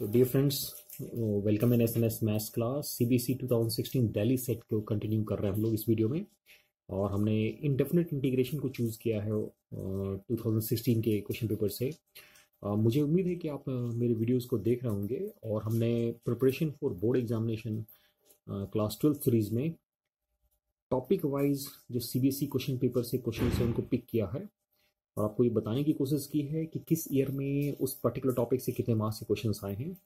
So dear friends, welcome in S N S maths class C B C two thousand sixteen daily set को continue कर रहे हैं हम लोग इस वीडियो में। और हमने इंडेफिनेट इंटीग्रेशन को चूज़ किया है टू थाउज़ेंड सिक्सटीन के क्वेश्चन पेपर से। Uh, मुझे उम्मीद है कि आप uh, मेरे वीडियोस को देख रहे होंगे। और हमने preparation for board examination class twelfth series में टॉपिक वाइज जो C B S question paper से क्वेश्चन से उनको पिक किया है। और आपको ये बताने की कोशिश की है कि किस ईयर में उस पर्टिकुलर टॉपिक से कितने मार्क्स के क्वेश्चन आए हैं।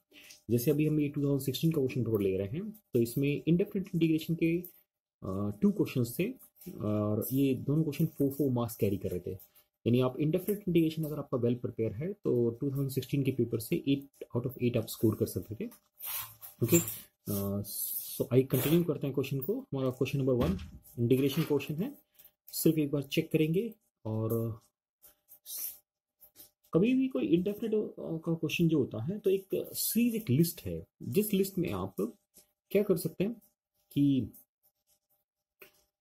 जैसे अभी हम ये 2016 का क्वेश्चन पेपर ले रहे हैं तो इसमें इंडेफिनेट इंटीग्रेशन के टू क्वेश्चन थे, और ये दोनों question four four marks carry कर रहे थे। यानी आप इंडेफिनेट इंटीग्रेशन अगर आपका वेल प्रिपेयर है तो 2016 के पेपर से एट आउट ऑफ़ एट आप स्कोर कर सकते थे। ओके सो आई कंटिन्यू करते हैं क्वेश्चन को। हमारा question number one integration question है। सिर्फ़ एक बार चेक करेंगे, और कभी भी कोई इंडेफिनेट का क्वेश्चन जो होता है तो एक सीरीज़ एक लिस्ट है। जिस लिस्ट में आप क्या कर सकते हैं कि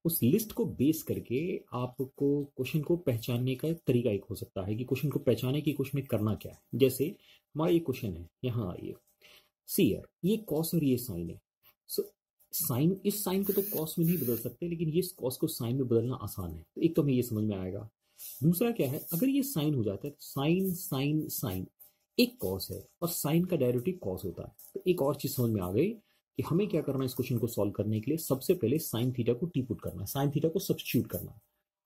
उस लिस्ट को बेस करके आपको क्वेश्चन को पहचानने का तरीका एक हो सकता है कि क्वेश्चन को पहचाने की क्वेश्चन में करना क्या है। जैसे हमारा ये क्वेश्चन है, यहाँ आइए सी यार ये कॉस और ये साइन है। सो साइन इस साइन को तो कॉस में नहीं बदल सकते, लेकिन ये कॉस को साइन में बदलना आसान है। तो एक तो हमें ये समझ में आएगा। दूसरा क्या है? अगर ये साइन हो जाता है तो साइन साइन साइन, एक कॉस है और साइन का डायरेक्टिव कॉस होता है। तो एक और चीज़ समझ में आ गई कि हमें क्या करना है इस क्वेश्चन को सॉल्व करने के लिए? सबसे पहले साइन थीटा को टी पुट करना है साइन थीटा को सब्सिट्यूट करना है।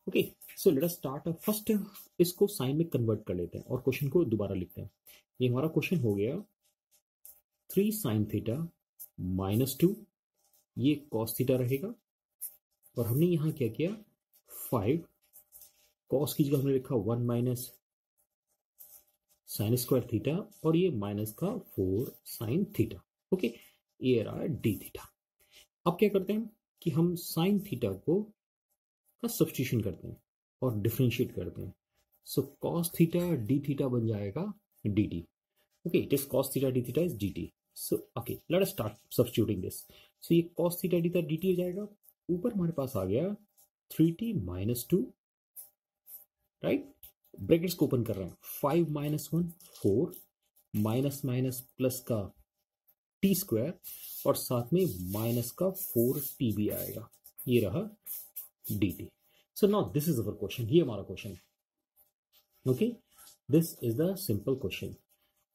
Okay so let us start first इसको साइन में कन्वर्ट कर लेते हैं और क्वेश्चन को दोबारा लिखते हैं। ये हमारा क्वेश्चन हो गया three sine theta minus two ये कॉस थीटा रहेगा। और हमने यहाँ क्या किया? फाइव कॉस की जगह हमने लिखा one minus sine square theta और ये माइनस का फोर साइन थीटा। ओके, ये रहा डी थीटा। अब क्या करते हैं कि हम साइन थीटा को का सब्सटीट्यूशन करते हैं और डिफ्रेंशिएट करते हैं। So cos theta D theta बन जाएगा D T okay it is cos theta D theta is D T so okay let us start substituting this so ये cos theta D theta D T हो जाएगा। ऊपर हमारे पास आ गया three T minus two right brackets को open कर रहे हैं। Five minus one four minus minus plus का टी स्क्वायर और साथ में माइनस का फोर टी भी आएगा। ये रहा D T so now this is our question ये हमारा question okay this is the simple question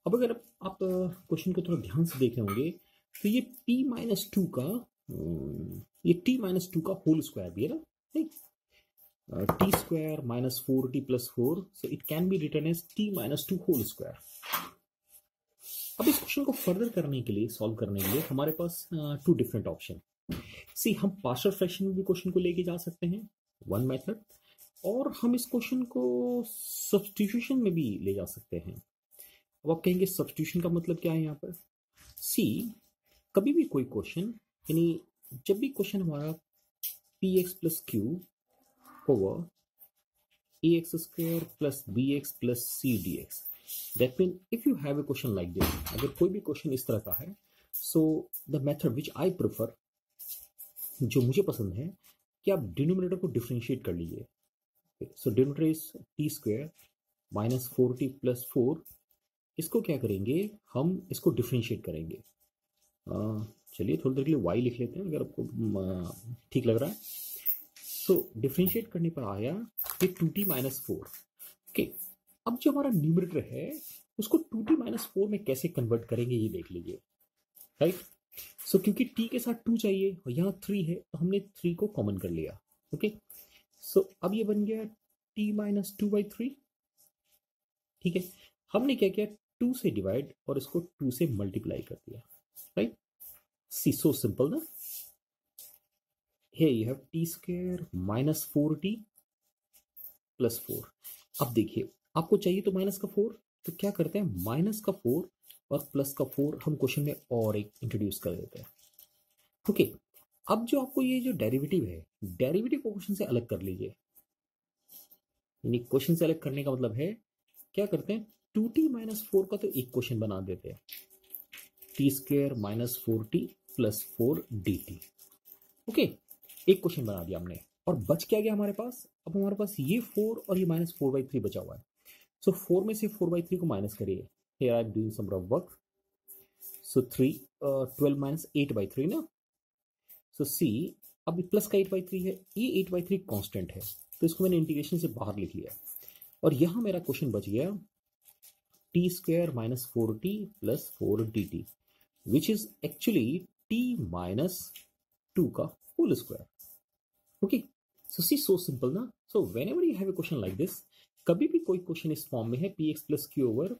अब अगर आप क्वेश्चन को थोड़ा ध्यान से देख रहे होंगे तो ये p माइनस टू का ये t माइनस टू का होल स्क्वायर भी है ना? T square minus four T plus four so it can be written as T minus two whole square अब इस क्वेश्चन को फर्दर करने के लिए सॉल्व करने के लिए हमारे पास टू डिफरेंट ऑप्शन सी हम पार्शल फ्रैक्शन में भी क्वेश्चन को लेके जा सकते हैं वन मेथड और हम इस क्वेश्चन को सब्सटीट्यूशन में भी ले जा सकते हैं. अब आप कहेंगे सब्सटीट्यूशन का मतलब क्या है यहाँ पर? सी कभी भी कोई क्वेश्चन यानी जब भी क्वेश्चन हमारा P X plus Q over ax square plus bx plus c dx that means if you have a question like this, अगर कोई भी क्वेश्चन इस तरह का है so the method which I prefer जो मुझे पसंद है, कि आप डिनोमिनेटर को डिफ्रेंशिएट कर लीजिए। So denominator is T square minus four T plus इसको क्या करेंगे? हम इसको डिफ्रेंशिएट करेंगे। चलिए थोड़ी देर के लिए वाई लिख लेते हैं, अगर आपको ठीक लग रहा है। सो so, डिफ्रेंशिएट करने पर आया ये two T minus four okay अब जो हमारा न्यूमरेटर है उसको टू टी माइनस फोर में कैसे कन्वर्ट करेंगे ये देख लीजिए। राइट सो so, क्योंकि टी के साथ टू चाहिए और यहाँ थ्री है तो हमने थ्री को कॉमन कर लिया। Okay okay? सो so, अब ये बन गया T minus two by three ठीक है? हमने क्या किया? टू से डिवाइड और इसको टू से मल्टीप्लाई कर दिया। राइट सी सो सिंपल ना? Here you have t square minus four T plus four अब देखिए, आपको चाहिए तो माइनस का फोर तो क्या करते हैं? माइनस का फोर और प्लस का फोर हम क्वेश्चन में और एक इंट्रोड्यूस कर देते हैं। ओके अब जो आपको ये जो डेरिवेटिव है डेरिवेटिव को क्वेश्चन से अलग कर लीजिए। यानी क्वेश्चन से अलग करने का मतलब है, क्या करते हैं? टू टी माइनस फोर का तो एक क्वेश्चन बना देते हैं। T square minus four T plus four D T okay एक क्वेश्चन बना दिया हमने। और बच क्या गया हमारे पास? अब हमारे पास ये फोर और ये माइनस फोर बाई थ्री बचा हुआ है। सो so, फोर में से फोर बाई थ्री को माइनस करिए। Here I am doing some rough work so three twelve minus eight by three ना? सो सी अब प्लस का एट बाई थ्री है। ये एट बाई थ्री कॉन्स्टेंट है। तो इसको मैंने इंटीग्रेशन से बाहर लिख लिया। और यहाँ मेरा क्वेश्चन बच गया T square minus four T plus four D T which is actually T minus two का square okay so see so simple ना so whenever you have a question like this कभी भी कोई क्वेश्चन इस form में है P X plus Q over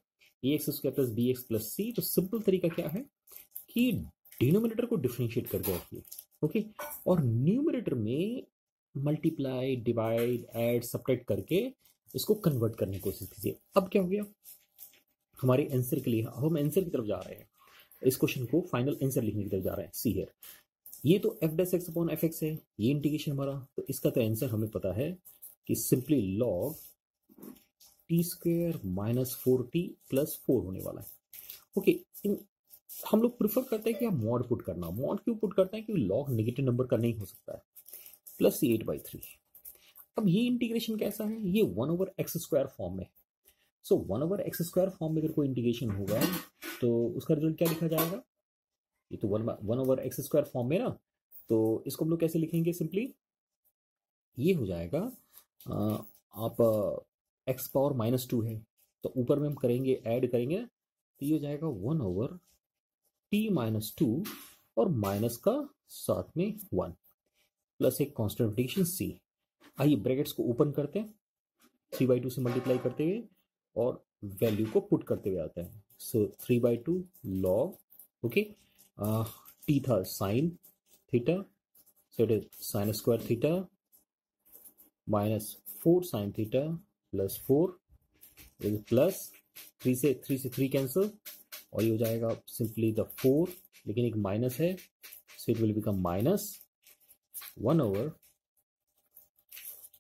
A X square plus B X plus C तो simple तरीका क्या है? कि डिनोमिनेटर को डिफ्रेंशिएट करके रखिए ओके और न्यूमिनेटर में मल्टीप्लाई डिवाइड एड सपरेट करके इसको कन्वर्ट करने की कोशिश कीजिए। अब क्या हो गया? हमारे आंसर के लिए हम आंसर की तरफ़ जा रहे हैं। इस क्वेश्चन को फाइनल आंसर लिखने की तरफ़ जा रहे हैं। सी हेयर ये तो F dash X upon F X है, ये इंटीग्रेशन हमारा। तो इसका तो आंसर हमें पता है कि simply log T square minus four T plus four होने वाला है। ओके इन, हम लोग प्रिफर करते हैं कि आप मॉड पुट करना। मॉड क्यों पुट करते हैं? क्योंकि लॉग नेगेटिव नंबर का नहीं हो सकता है। प्लस एट बाई थ्री अब ये इंटीग्रेशन कैसा है? ये one over X square form में। So one over X square form में अगर कोई इंटीग्रेशन होगा तो उसका रिज़ल्ट क्या लिखा जाएगा? ये तो one one over X square form में ना तो इसको हम लोग कैसे लिखेंगे सिंपली ये हो जाएगा आ, आप एक्स पावर माइनस टू है तो ऊपर में हम करेंगे ऐड करेंगे तो ये हो जाएगा one over T minus two और माइनस का साथ में वन प्लस एक कॉन्स्टेंटेशन सी आइए ब्रैकेट्स को ओपन करते हैं थ्री बाई टू से मल्टीप्लाई करते हुए और वैल्यू को पुट करते हुए आते हैं। So three by two log okay T था sine theta so it is sine square theta minus four sine theta plus four plus three से थ्री से थ्री कैंसिल और ये हो जाएगा सिंपली द फोर लेकिन एक माइनस है so it will become minus one over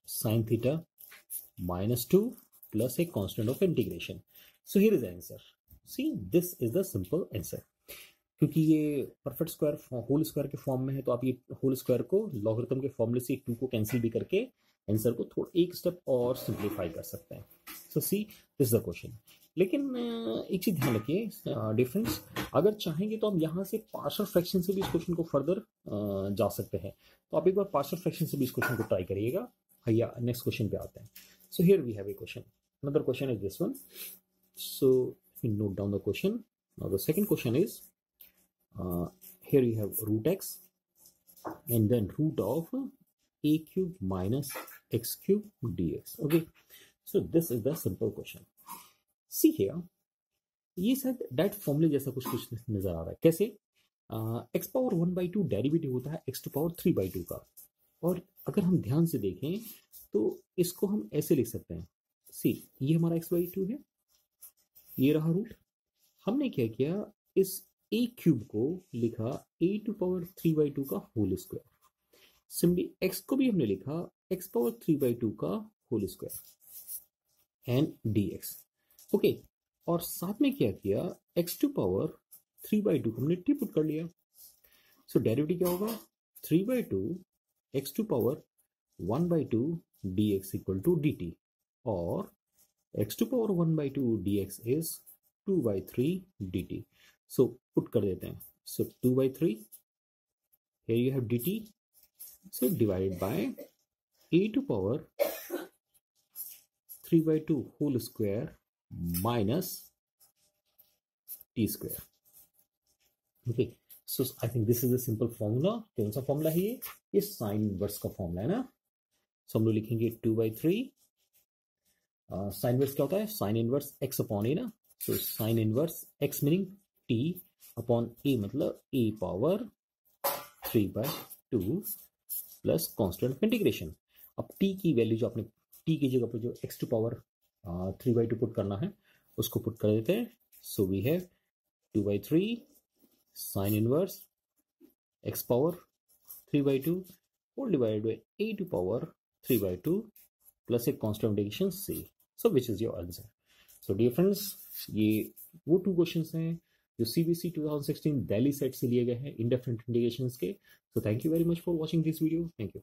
sine theta minus two plus a constant of integration so here is answer see this is the simple answer क्योंकि ये perfect square whole square के form में है तो आप ये whole square को logarithm के फॉर्मूले से टू को कैंसिल भी करके आंसर को थोड़ा, एक स्टेप और सिंप्लीफाई कर सकते हैं। So see this the question लेकिन एक चीज़ ध्यान रखिए डिफरेंस अगर चाहेंगे तो हम यहाँ से पार्शल फ्रैक्शन से भी इस क्वेश्चन को फर्दर जा सकते हैं। तो आप एक बार पार्शल फ्रैक्शन से भी इस क्वेश्चन को ट्राई करिएगा। भैया नेक्स्ट क्वेश्चन पे आते हैं। So here we have a question another question is this one. So we note down the question, now the second uh, here you have root x and then root of a cube minus x cube dx. Okay. So this is the simple question. See here ये शायद direct फॉर्मूले जैसा कुछ कुछ नज़र आ रहा है। कैसे? X power one by two derivative होता है X to power three by two का। और अगर हम ध्यान से देखें तो इसको हम ऐसे लिख सकते हैं। सी ये हमारा एक्स बाई टू है। ये रहा रूट हमने क्या किया? इस ए क्यूब को लिखा A to power three by two का होल स्क्वायर सिंपली एक्स को भी हमने लिखा X power three by two का whole square and D X okay और साथ में क्या किया? X to power three by two हमने टी पुट कर लिया। सो so, डेरिवेटिव क्या होगा? Three by two X to power one by two D X equal to D T और X to power one by two D X is two by three D T so put कर देते हैं। So two by three here you have dt so, divided by a to power 3 by 2 whole square minus t square okay, so, i think this is a simple formula कौन सा formula है ये? ये sine inverse का formula है ना? सो हम लोग लिखेंगे two by three sine inverse क्या होता है? Sine inverse X upon A ना? So sine inverse X meaning T upon A मतलब A power three by two plus constant integration अब टी की वैल्यू जो आपने टी की जगह पर जो X to power three by two put करना है, उसको पुट कर देते हैं। So we have two by three sine inverse X power three by two और divide by A to power three by two plus एक constant integration C so which is your answer so dear friends ये वो to question हैं जो CBC 2016 Delhi set से लिए गए हैं इंडेफिनेट इंडिकेशन के। So thank you very much for watching this video thank you